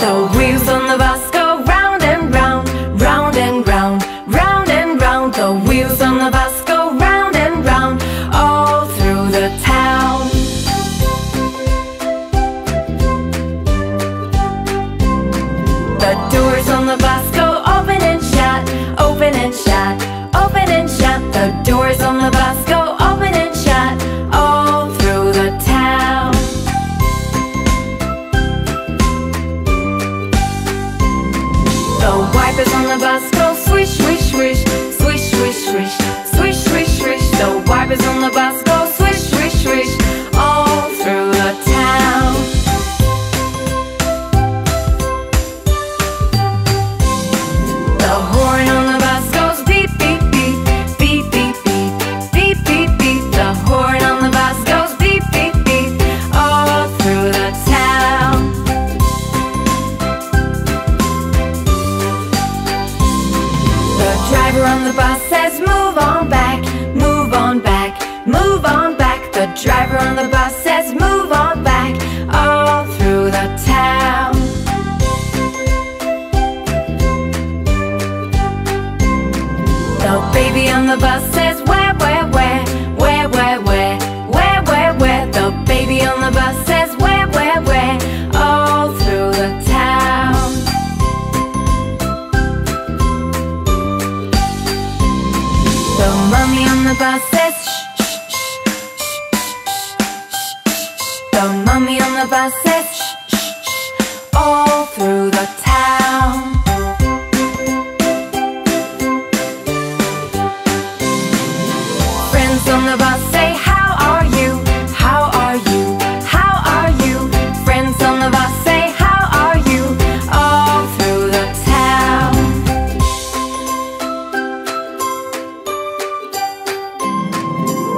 The wheels on the bus go round and round, round and round, round and round. The wheels on the bus go round and round, all through the town. The doors on the bus go. Wipers on the bus go swish, swish, swish, swish, swish, swish, swish, swish, swish. The wipers on the bus go. On the bus says, Move on back, move on back, move on back. The driver on the bus says, Move on back, all through the town. The baby on the bus mummy on the bus says shh, shh, shh, shh, shh. The mummy on the bus says shh, shh, shh, all through the town. Friends on the bus